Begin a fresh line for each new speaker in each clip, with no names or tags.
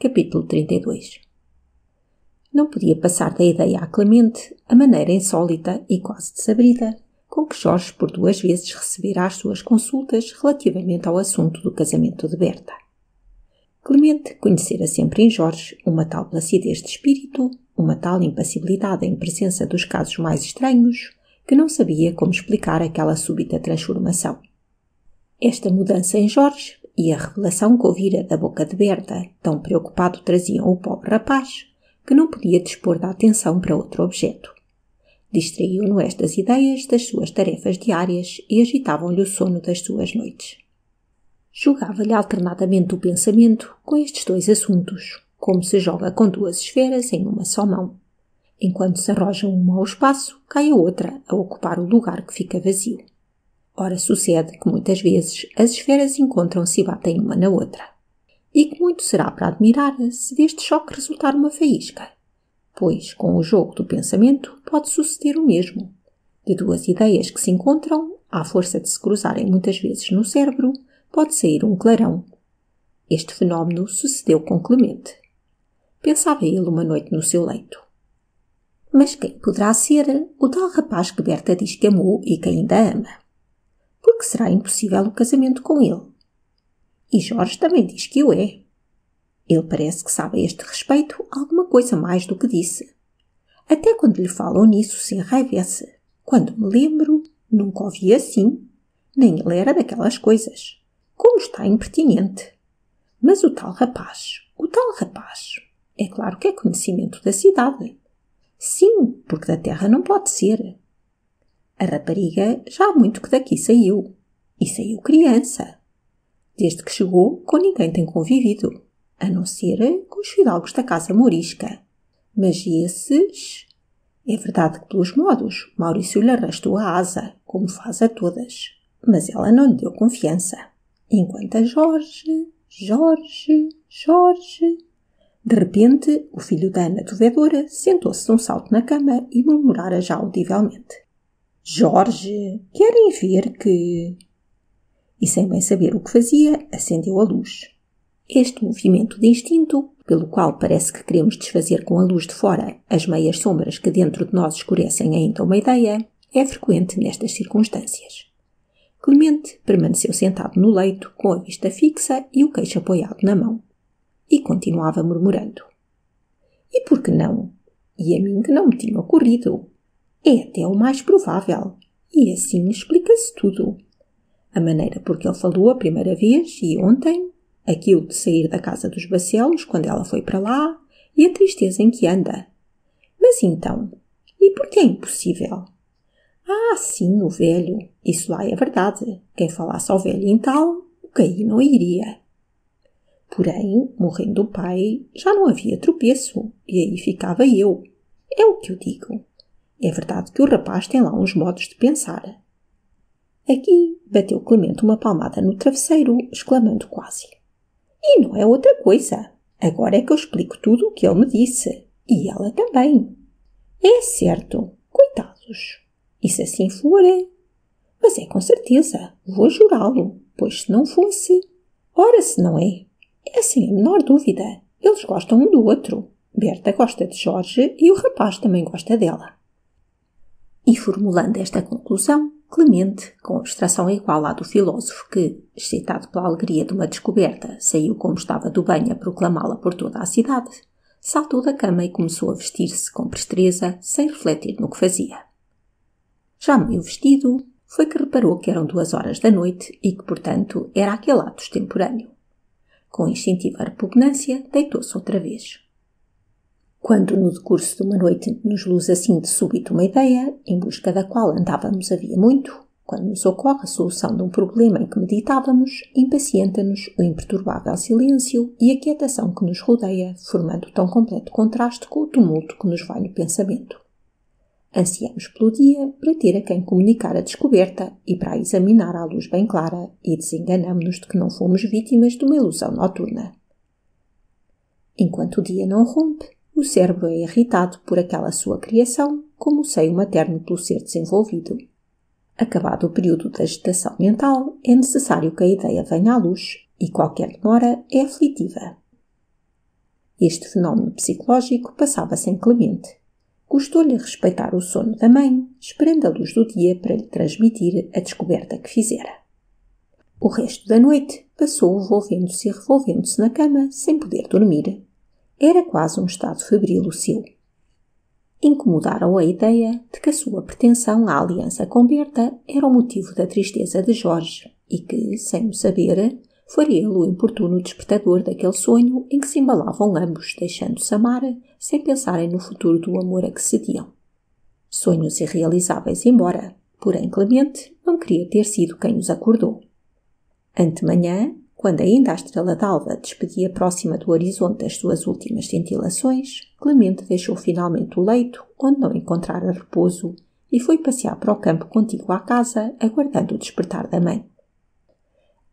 capítulo 32 Não podia passar da ideia à Clemente a maneira insólita e quase desabrida com que Jorge por duas vezes recebera as suas consultas relativamente ao assunto do casamento de Berta. Clemente conhecera sempre em Jorge uma tal placidez de espírito, uma tal impassibilidade em presença dos casos mais estranhos, que não sabia como explicar aquela súbita transformação. Esta mudança em Jorge e a revelação que ouvira da boca de Berta, tão preocupado traziam o pobre rapaz, que não podia dispor da atenção para outro objeto. Distraíam-no estas ideias das suas tarefas diárias e agitavam-lhe o sono das suas noites. Jogava-lhe alternadamente o pensamento com estes dois assuntos, como se joga com duas esferas em uma só mão. Enquanto se arroja uma ao espaço, cai a outra a ocupar o lugar que fica vazio. Ora, sucede que muitas vezes as esferas encontram-se e batem uma na outra. E que muito será para admirar se deste choque resultar uma faísca. Pois, com o jogo do pensamento, pode suceder o mesmo. De duas ideias que se encontram, à força de se cruzarem muitas vezes no cérebro, pode sair um clarão. Este fenómeno sucedeu com Clemente. Pensava ele uma noite no seu leito. Mas quem poderá ser o tal rapaz que Berta diz que amou e que ainda ama? Porque será impossível o casamento com ele. E Jorge também diz que o é. Ele parece que sabe a este respeito alguma coisa mais do que disse. Até quando lhe falam nisso se enraivece. Quando me lembro, nunca ouvi assim. Nem ele era daquelas coisas. Como está impertinente. Mas o tal rapaz, o tal rapaz, é claro que é conhecimento da cidade. Sim, porque da terra não pode ser. A rapariga já há muito que daqui saiu. E saiu criança. Desde que chegou, com ninguém tem convivido, a não ser com os fidalgos da casa morisca. Mas esses. É verdade que, pelos modos, Maurício lhe arrastou a asa, como faz a todas. Mas ela não lhe deu confiança. Enquanto a Jorge, Jorge, Jorge. De repente, o filho da Ana Dovedora sentou-se de um salto na cama e murmurara já audivelmente. Jorge, querem ver que. E sem bem saber o que fazia, acendeu a luz. Este movimento de instinto, pelo qual parece que queremos desfazer com a luz de fora as meias sombras que dentro de nós escurecem ainda uma ideia, é frequente nestas circunstâncias. Clemente permaneceu sentado no leito, com a vista fixa e o queixo apoiado na mão. E continuava murmurando. E por que não? E a mim que não me tinha ocorrido. É até o mais provável. E assim explica-se tudo. A maneira por que ele falou a primeira vez e ontem, aquilo de sair da casa dos Bacelos quando ela foi para lá e a tristeza em que anda. Mas então, e por que é impossível? Ah, sim, o velho. Isso lá é verdade. Quem falasse ao velho tal, o cair não iria. Porém, morrendo o pai, já não havia tropeço, e aí ficava eu. É o que eu digo. É verdade que o rapaz tem lá uns modos de pensar. Aqui bateu Clemente uma palmada no travesseiro, exclamando quase: E não é outra coisa. Agora é que eu explico tudo o que ele me disse. E ela também. É certo. Coitados. E se assim for, é. Mas é com certeza. Vou jurá-lo. Pois se não fosse. Ora, se não é. É sem a menor dúvida. Eles gostam um do outro. Berta gosta de Jorge e o rapaz também gosta dela. E formulando esta conclusão, Clemente, com abstração igual à do filósofo que, excitado pela alegria de uma descoberta, saiu como estava do banho a proclamá-la por toda a cidade, saltou da cama e começou a vestir-se com presteza, sem refletir no que fazia. Já meio vestido, foi que reparou que eram duas horas da noite e que, portanto, era aquele ato extemporâneo. Com instintiva repugnância, deitou-se outra vez. Quando, no decurso de uma noite, nos luz assim de súbito uma ideia, em busca da qual andávamos havia muito, quando nos ocorre a solução de um problema em que meditávamos, impacienta-nos o imperturbável silêncio e a quietação que nos rodeia, formando tão completo contraste com o tumulto que nos vai no pensamento. Ansiamos pelo dia para ter a quem comunicar a descoberta e para a examinar à luz bem clara e desenganamos-nos de que não fomos vítimas de uma ilusão noturna. Enquanto o dia não rompe, o cérebro é irritado por aquela sua criação, como o seio materno pelo ser desenvolvido. Acabado o período da agitação mental, é necessário que a ideia venha à luz e qualquer demora é aflitiva. Este fenómeno psicológico passava-se em Clemente. Gostou-lhe respeitar o sono da mãe, esperando a luz do dia para lhe transmitir a descoberta que fizera. O resto da noite passou revolvendo-se e revolvendo-se na cama, sem poder dormir. Era quase um estado febril o seu. Incomodaram a ideia de que a sua pretensão à aliança com Berta era o motivo da tristeza de Jorge e que, sem o saber, foi ele o importuno despertador daquele sonho em que se embalavam ambos, deixando-se amar, sem pensarem no futuro do amor a que cediam. Sonhos irrealizáveis, embora, porém Clemente não queria ter sido quem os acordou. Antemanhã, quando ainda a estrela d'alva despedia próxima do horizonte as suas últimas cintilações, Clemente deixou finalmente o leito, onde não encontrara repouso, e foi passear para o campo contíguo à casa, aguardando o despertar da mãe.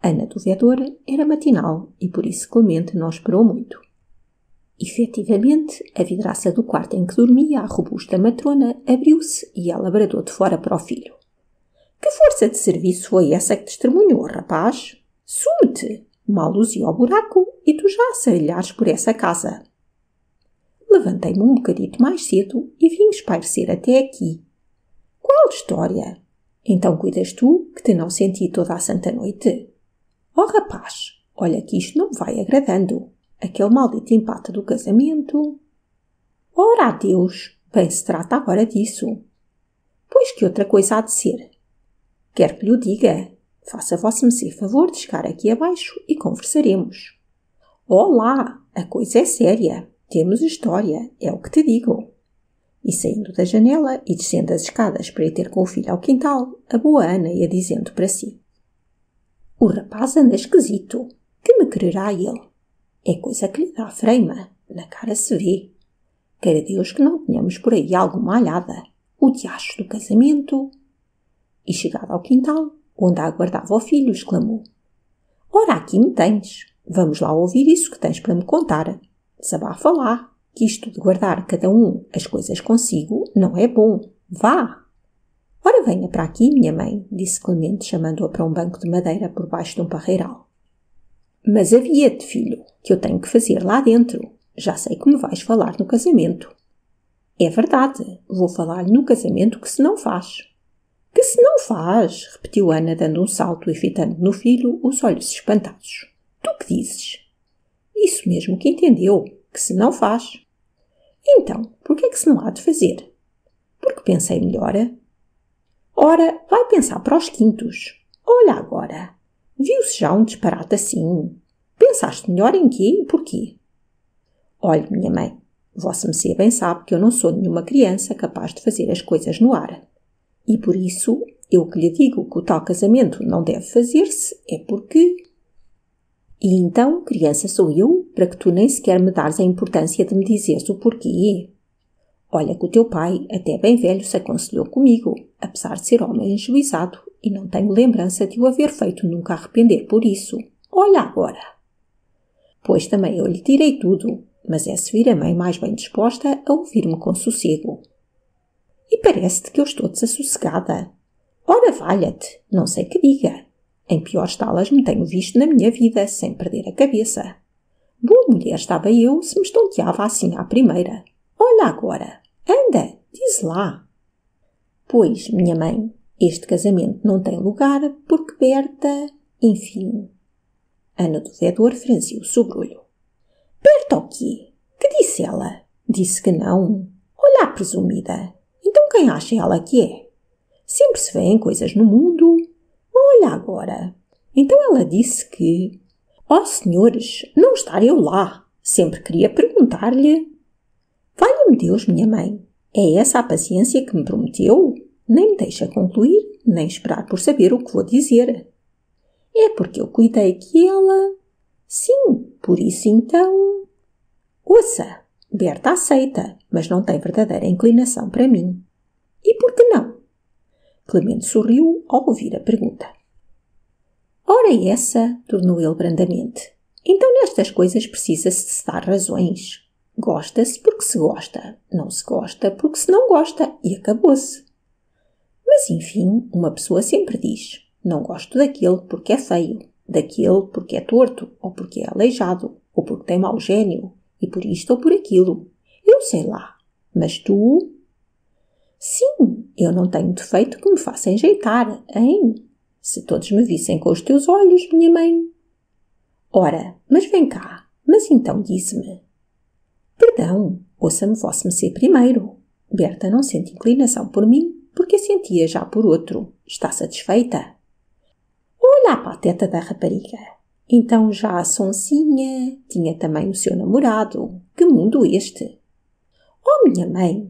Ana do Vedor era matinal e por isso Clemente não esperou muito. Efetivamente, a vidraça do quarto em que dormia a robusta matrona abriu-se e ela bradou de fora para o filho. Que força de serviço foi essa que testemunhou, rapaz? Sume-te! Mal luzia ao buraco e tu já assarilhares por essa casa. Levantei-me um bocadito mais cedo e vim espairecer até aqui. Qual história? Então cuidas tu, que te não senti toda a santa noite? Oh rapaz, olha que isto não vai agradando. Aquele maldito empate do casamento. Ora a Deus, bem se trata agora disso. Pois que outra coisa há de ser. Quer que lhe o diga. Faça vosso mercê favor de chegar aqui abaixo e conversaremos. Olá, a coisa é séria. Temos história, é o que te digo. E saindo da janela e descendo as escadas para ir ter com o filho ao quintal, a boa Ana ia dizendo para si: o rapaz anda esquisito. Que me quererá ele? É coisa que lhe dá freima. Na cara se vê. Queira Deus que não tenhamos por aí alguma alhada. O diacho do casamento. E chegado ao quintal, onde aguardava o filho, exclamou: Ora, aqui me tens. Vamos lá ouvir isso que tens para me contar. Desabafa lá, que isto de guardar cada um as coisas consigo não é bom. Vá! Ora, venha para aqui, minha mãe, disse Clemente, chamando-a para um banco de madeira por baixo de um parreiral. Mas havia-te, filho, que eu tenho que fazer lá dentro. Já sei que me vais falar no casamento. É verdade, vou falar-lhe no casamento que se não faz. Que se não faz, repetiu Ana, dando um salto e fitando no filho os olhos espantados. Tu que dizes? Isso mesmo que entendeu, que se não faz. Então, por que é que se não há de fazer? Porque pensei melhor Ora, vai pensar para os quintos. Olha agora. Viu-se já um disparate assim? Pensaste melhor em quê e porquê? Olhe, minha mãe, Vossa Mercê bem sabe que eu não sou nenhuma criança capaz de fazer as coisas no ar. E por isso, eu que lhe digo que o tal casamento não deve fazer-se é porque. E então, criança sou eu, para que tu nem sequer me dares a importância de me dizeres o porquê. Olha que o teu pai, até bem velho, se aconselhou comigo, apesar de ser homem enjuizado, e não tenho lembrança de o haver feito nunca arrepender por isso. Olha agora! Pois também eu lhe tirei tudo, mas é se vir a mãe mais bem disposta a ouvir-me com sossego. Parece-te que eu estou desassossegada. Ora, valha-te, não sei que diga. Em piores talas me tenho visto na minha vida, sem perder a cabeça. Boa mulher estava eu se me estonteava assim à primeira. Olha agora! Anda, diz lá. Pois, minha mãe, este casamento não tem lugar porque Berta, enfim. Ana do Vedor franziu o sobrolho. Berta o quê? Que disse ela? Disse que não. Olha a presumida. Então quem acha ela que é? Sempre se vêem coisas no mundo. Olha agora. Então ela disse que. Ó oh, senhores, não estar eu lá. Sempre queria perguntar-lhe Valha-me Deus, minha mãe, é essa a paciência que me prometeu? Nem me deixa concluir, nem esperar por saber o que vou dizer. É porque eu cuidei que ela. Sim, por isso então. Ouça, Berta aceita, mas não tem verdadeira inclinação para mim. E por que não? Clemente sorriu ao ouvir a pergunta. Ora, essa, tornou ele brandamente. Então nestas coisas precisa-se de dar razões. Gosta-se porque se gosta, não se gosta porque se não gosta e acabou-se. Mas enfim, uma pessoa sempre diz: não gosto daquele porque é feio, daquele porque é torto, ou porque é aleijado, ou porque tem mau gênio, e por isto ou por aquilo. Eu sei lá. Mas tu. Sim, eu não tenho defeito que me faça enjeitar, hein? Se todos me vissem com os teus olhos, minha mãe. Ora, mas vem cá, mas então dize-me. Perdão, ouça-me vosso Messê primeiro. Berta não sente inclinação por mim, porque a sentia já por outro. Está satisfeita? Olha a pateta da rapariga. Então já a Sonsinha tinha também o seu namorado. Que mundo este! Oh, minha mãe!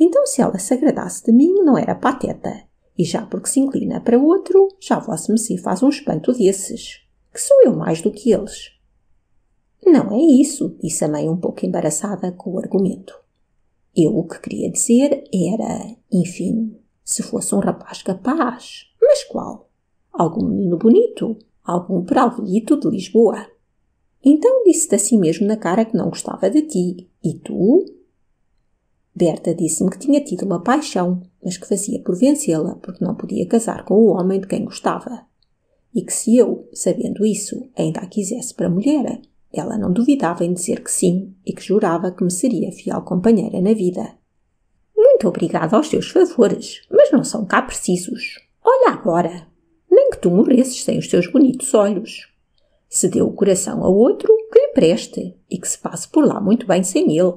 Então se ela se agradasse de mim, não era pateta. E já porque se inclina para outro, já vosso Messi faz um espanto desses. Que sou eu mais do que eles. Não é isso, disse a mãe um pouco embaraçada com o argumento. Eu o que queria dizer era, enfim, se fosse um rapaz capaz. Mas qual? Algum menino bonito? Algum peralvilhito de Lisboa? Então disse-te assim mesmo na cara que não gostava de ti. E tu? Berta disse-me que tinha tido uma paixão, mas que fazia por vencê-la porque não podia casar com o homem de quem gostava. E que se eu, sabendo isso, ainda a quisesse para mulher, ela não duvidava em dizer que sim e que jurava que me seria fiel companheira na vida. Muito obrigada aos teus favores, mas não são cá precisos. Olha agora! Nem que tu morresses sem os teus bonitos olhos. Se deu o coração a outro, que lhe preste e que se passe por lá muito bem sem ele.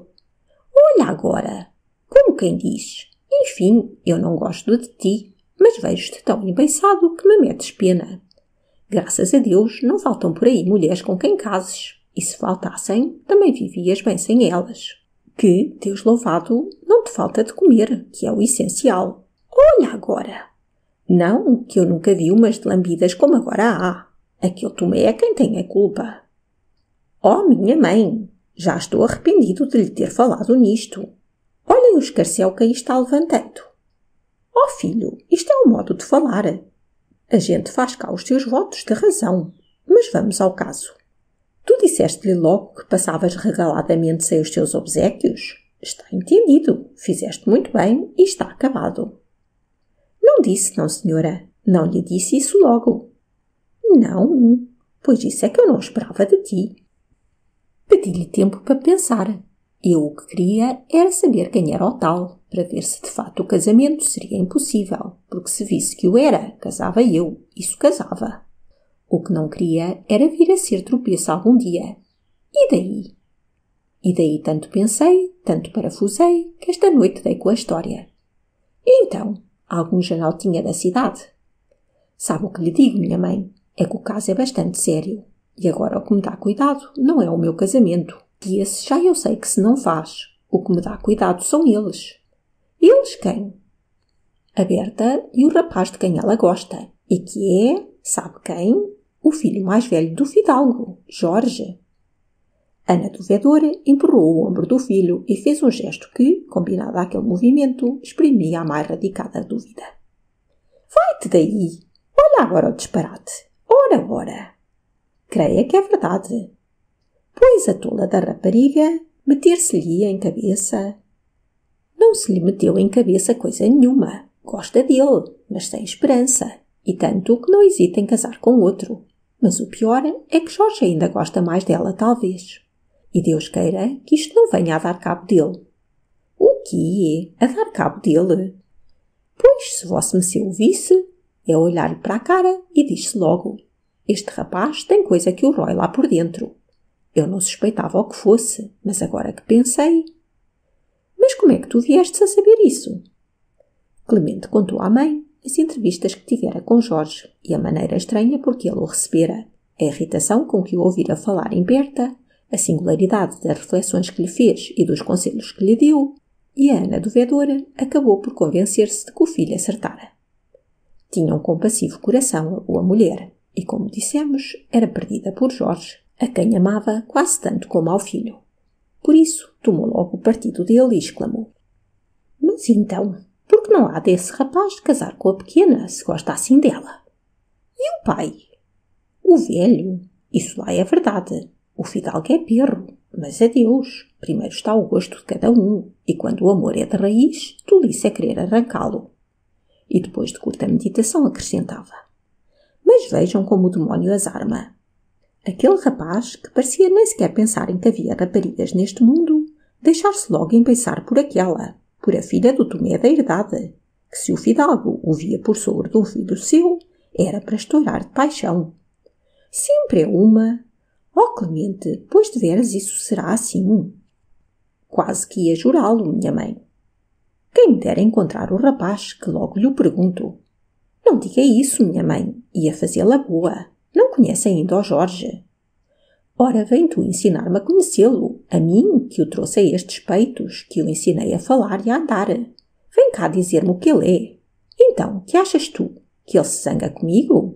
Olha agora! Como quem diz: Enfim, eu não gosto de ti, mas vejo-te tão embeiçado que me metes pena. Graças a Deus, não faltam por aí mulheres com quem cases, e se faltassem, também vivias bem sem elas. Que, Deus louvado, não te falta de comer, que é o essencial. Olha agora! Não, que eu nunca vi umas lambidas como agora há. Aquele tomé é quem tem a culpa. Oh, minha mãe! Já estou arrependido de lhe ter falado nisto. Olhem o escarcel que aí está levantando. Oh filho, isto é um modo de falar. A gente faz cá os teus votos de razão. Mas vamos ao caso. Tu disseste-lhe logo que passavas regaladamente sem os teus obsequios? Está entendido. Fizeste muito bem e está acabado. Não disse, não, senhora. Não lhe disse isso logo. Não, pois isso é que eu não esperava de ti. Pedi-lhe tempo para pensar. Eu o que queria era saber quem era o tal, para ver se de fato o casamento seria impossível, porque se visse que o era, casava eu, isso casava. O que não queria era vir a ser tropeço algum dia. E daí? E daí tanto pensei, tanto parafusei, que esta noite dei com a história. E então, algum jornal tinha da cidade? Sabe o que lhe digo, minha mãe? É que o caso é bastante sério. E agora o que me dá cuidado não é o meu casamento, e esse já eu sei que se não faz. O que me dá cuidado são eles. Eles quem? A Berta e o rapaz de quem ela gosta. E que é, sabe quem? O filho mais velho do Fidalgo, Jorge. Ana do empurrou o ombro do filho e fez um gesto que, combinado àquele movimento, exprimia a mais radicada dúvida. Vai-te daí! Olha agora o disparate! Ora, ora! Creia que é verdade pois a tola da rapariga meter-se-lhe em cabeça. Não se lhe meteu em cabeça coisa nenhuma. Gosta dele, mas sem esperança, e tanto que não hesita em casar com outro. Mas o pior é que Jorge ainda gosta mais dela, talvez. E Deus queira que isto não venha a dar cabo dele. O que é? A dar cabo dele? Pois, se vosso Messeu o visse, é olhar-lhe para a cara e diz-se logo: Este rapaz tem coisa que o rói lá por dentro. Eu não suspeitava o que fosse, mas agora que pensei. Mas como é que tu viestes a saber isso? Clemente contou à mãe as entrevistas que tivera com Jorge e a maneira estranha por que ele o recebera, a irritação com que o ouvira falar em Berta, a singularidade das reflexões que lhe fez e dos conselhos que lhe deu, e a Ana do Vedor acabou por convencer-se de que o filho acertara. Tinha um compassivo coração a mulher, e como dissemos, era perdida por Jorge a quem amava quase tanto como ao filho. Por isso, tomou logo o partido dele e exclamou: Mas então, por que não há desse rapaz de casar com a pequena se gosta assim dela? E o pai? O velho? Isso lá é verdade. O fidalgo é perro, mas é Deus. Primeiro está o gosto de cada um, e quando o amor é de raiz, tolice é querer arrancá-lo. E depois de curta meditação acrescentava: Mas vejam como o demónio as arma. Aquele rapaz, que parecia nem sequer pensar em que havia raparigas neste mundo, deixar-se logo em pensar por aquela, por a filha do Tomé da herdade, que se o fidalgo o via por sobre de um filho seu, era para estourar de paixão. Sempre é uma. Oh, Clemente, pois de veras isso será assim? Quase que ia jurá-lo, minha mãe. Quem me dera encontrar o rapaz, que logo lhe pergunto. Não diga isso, minha mãe, ia fazê-la boa. Não conhece ainda o Jorge. Ora, vem tu ensinar-me a conhecê-lo, a mim, que o trouxe a estes peitos, que o ensinei a falar e a andar. Vem cá dizer-me o que ele é. Então, que achas tu? Que ele se zanga comigo?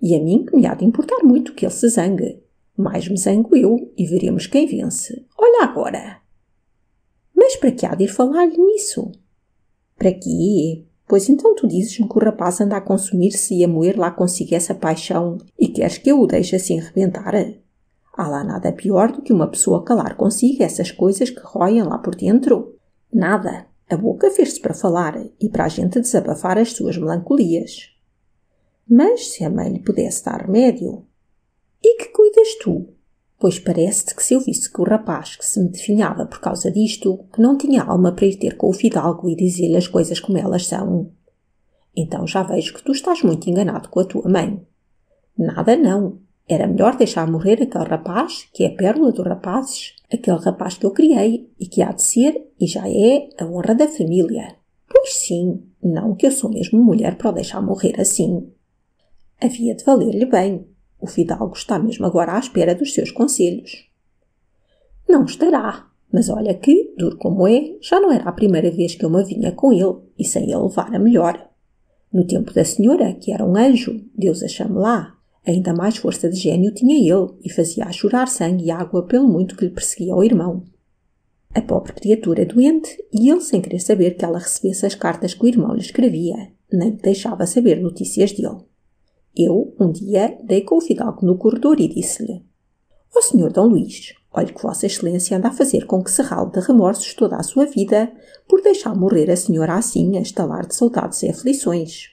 E a mim que me há de importar muito que ele se zangue. Mais me zango eu e veremos quem vence. Olha agora! Mas para que há de ir falar-lhe nisso? Para quê? Pois então tu dizes-me que o rapaz anda a consumir-se e a moer lá consigo essa paixão e queres que eu o deixe assim rebentar? Há lá nada pior do que uma pessoa calar consigo essas coisas que roem lá por dentro. Nada. A boca fez-se para falar e para a gente desabafar as suas melancolias. Mas se a mãe lhe pudesse dar remédio. E que cuidas tu? Pois parece-te que se eu visse que o rapaz que se me definhava por causa disto, que não tinha alma para ir ter com o fidalgo e dizer-lhe as coisas como elas são. Então já vejo que tu estás muito enganado com a tua mãe. Nada não. Era melhor deixar morrer aquele rapaz, que é a pérola dos rapazes, aquele rapaz que eu criei e que há de ser e já é a honra da família. Pois sim, não que eu sou mesmo mulher para o deixar morrer assim. Havia de valer-lhe bem, o fidalgo está mesmo agora à espera dos seus conselhos. Não estará, mas olha que, duro como é, já não era a primeira vez que eu me vinha com ele e sem ele levar a melhor. No tempo da senhora, que era um anjo, Deus a chame lá, ainda mais força de gênio tinha ele e fazia a chorar sangue e água pelo muito que lhe perseguia o irmão. A pobre criatura doente e ele sem querer saber que ela recebesse as cartas que o irmão lhe escrevia, nem deixava saber notícias dele. Eu, um dia, dei com o fidalgo no corredor e disse-lhe: Ó oh, senhor Dom Luís, olhe que Vossa Excelência anda a fazer com que se rale de remorsos toda a sua vida por deixar morrer a senhora assim a estalar de saudades e aflições.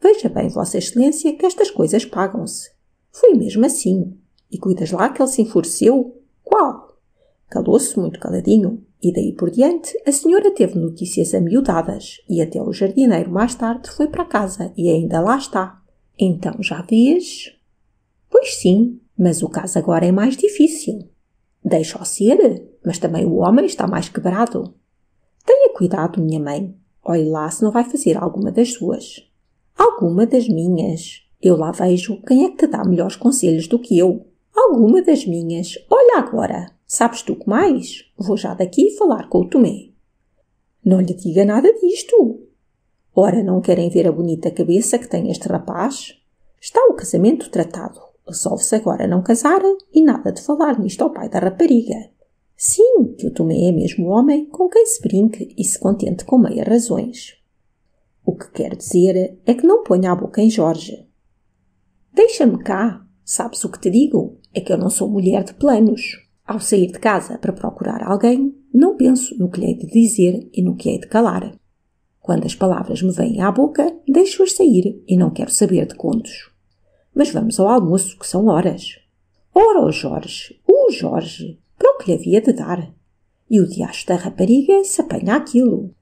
Veja bem, Vossa Excelência, que estas coisas pagam-se. Foi mesmo assim. E cuidas lá que ele se enfureceu? Qual? Calou-se muito caladinho, e daí por diante a senhora teve notícias amiudadas, e até o jardineiro mais tarde foi para casa e ainda lá está. Então já vês? Pois sim, mas o caso agora é mais difícil. Deixa-o ser, mas também o homem está mais quebrado. Tenha cuidado, minha mãe. Olhe lá se não vai fazer alguma das suas. Alguma das minhas. Eu lá vejo quem é que te dá melhores conselhos do que eu. Alguma das minhas. Olha agora. Sabes tu que mais? Vou já daqui falar com o Tomé. Não lhe diga nada disto. Ora, não querem ver a bonita cabeça que tem este rapaz? Está o casamento tratado. Resolve-se agora não casar e nada de falar nisto ao pai da rapariga. Sim, que o Tomé é mesmo homem com quem se brinque e se contente com meias razões. O que quer dizer é que não ponha a boca em Jorge. Deixa-me cá. Sabes o que te digo? É que eu não sou mulher de planos. Ao sair de casa para procurar alguém, não penso no que lhe hei de dizer e no que hei de calar. Quando as palavras me vêm à boca, deixo-as sair e não quero saber de contos. Mas vamos ao almoço, que são horas. Ora, o Jorge, o Jorge, para o que lhe havia de dar? E o diacho da rapariga se apanha aquilo.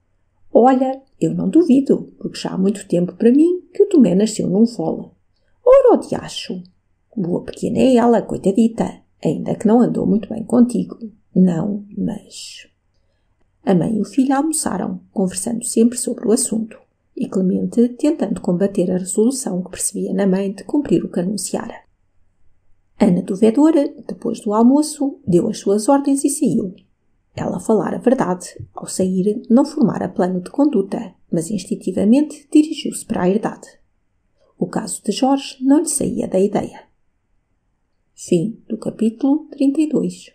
Olha, eu não duvido, porque já há muito tempo para mim que o Tomé nasceu num fole. Ora, o diacho! Boa pequena é ela, coitadita, ainda que não andou muito bem contigo. Não, mas... A mãe e o filho almoçaram, conversando sempre sobre o assunto, e Clemente tentando combater a resolução que percebia na mãe de cumprir o que anunciara. Ana do Vedora, depois do almoço, deu as suas ordens e saiu. Ela falara a verdade. Ao sair, não formara plano de conduta, mas instintivamente dirigiu-se para a herdade. O caso de Jorge não lhe saía da ideia. Fim do capítulo 32